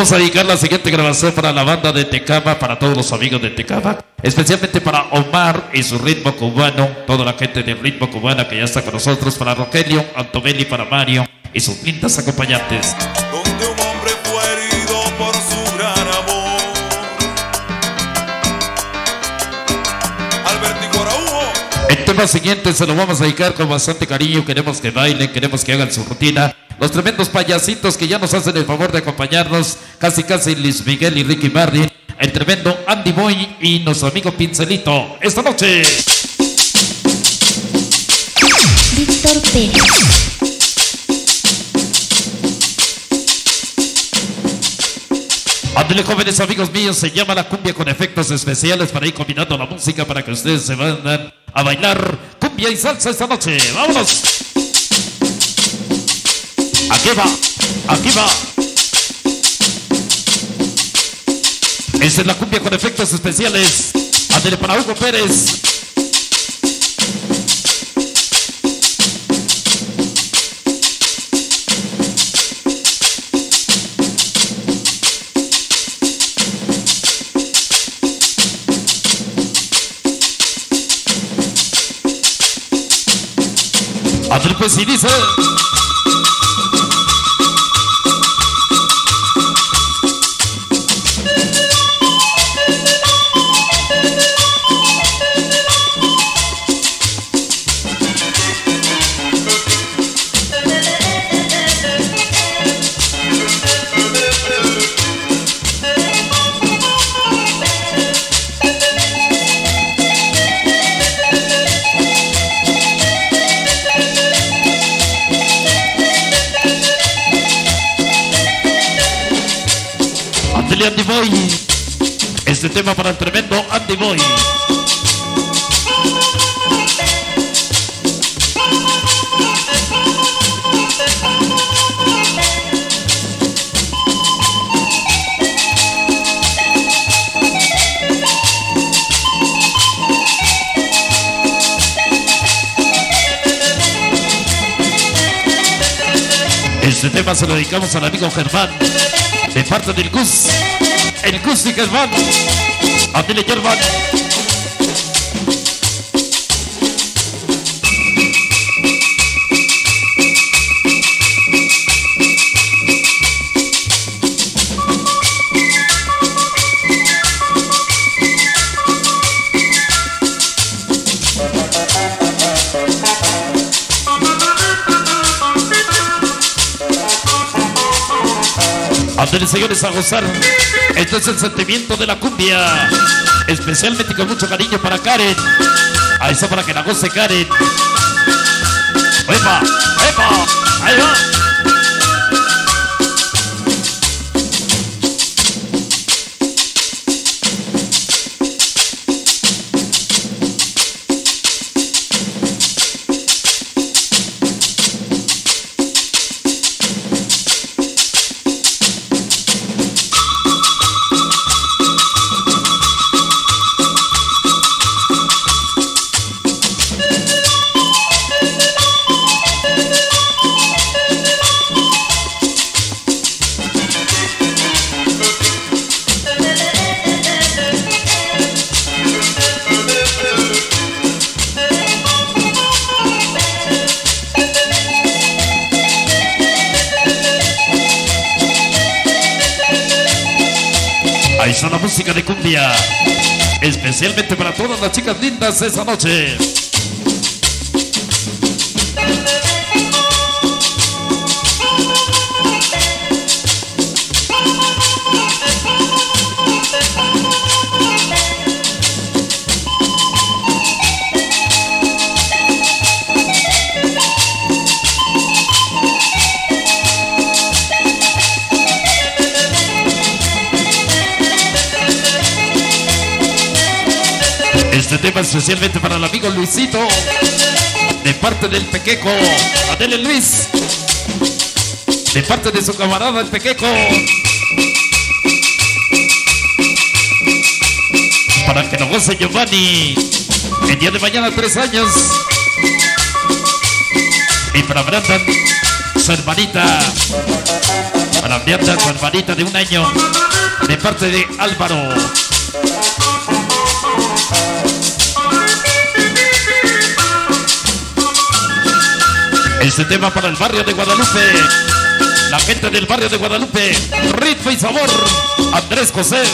Vamos a dedicar la siguiente grabación para la banda de Tecama, para todos los amigos de Tecama, especialmente para Omar y su ritmo cubano, toda la gente del ritmo cubano que ya está con nosotros, para Rogelio, Antobelli, para Mario y sus lindas acompañantes. Tema siguiente se lo vamos a dedicar con bastante cariño. Queremos que bailen, queremos que hagan su rutina. Los tremendos payasitos que ya nos hacen el favor de acompañarnos, casi casi Luis Miguel y Ricky Martin, el tremendo Andy Boy y nuestro amigo Pincelito. Esta noche. Víctor Pérez. Ándale, jóvenes amigos míos, se llama la cumbia con efectos especiales para ir combinando la música para que ustedes se vayan a bailar cumbia y salsa esta noche. ¡Vámonos! Aquí va, aquí va. Esta es la cumbia con efectos especiales. Ándale para Hugo Pérez. Ándale pues y dice. Andy Boy. Este tema para el tremendo Andy Boy. Este tema se lo dedicamos al amigo Germán, de parte del Gus, el Gus y Ándale, señores, a gozar. Este es el sentimiento de la cumbia. Especialmente con mucho cariño para Karen. Ahí está para que la goce Karen. ¡Epa! ¡Epa! ¡Ahí va! Está la música de cumbia. Especialmente para todas las chicas lindas esa noche. Este tema especialmente para el amigo Luisito, de parte del Pequeco. Adele Luis, de parte de su camarada el Pequeco. Para que lo goce Giovanni, el día de mañana tres años. Y para Brandon, su hermanita, Para Diana, su hermanita de un año. De parte de Álvaro. Este tema para el barrio de Guadalupe. La gente del barrio de Guadalupe. Ritmo y sabor. Andrés José.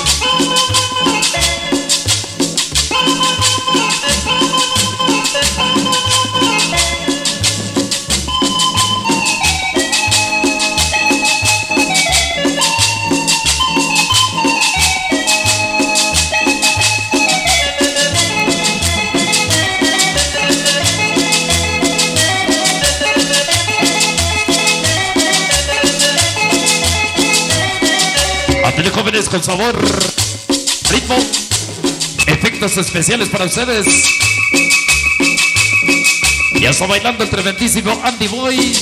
Jóvenes con sabor, ritmo, efectos especiales para ustedes. Ya está bailando el tremendísimo Andy Boy.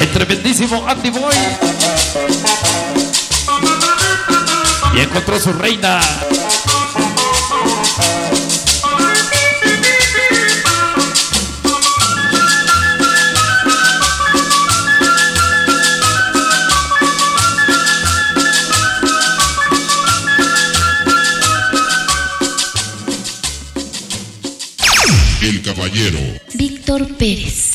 El tremendísimo Andy Boy. Y encontró su reina. Víctor Pérez.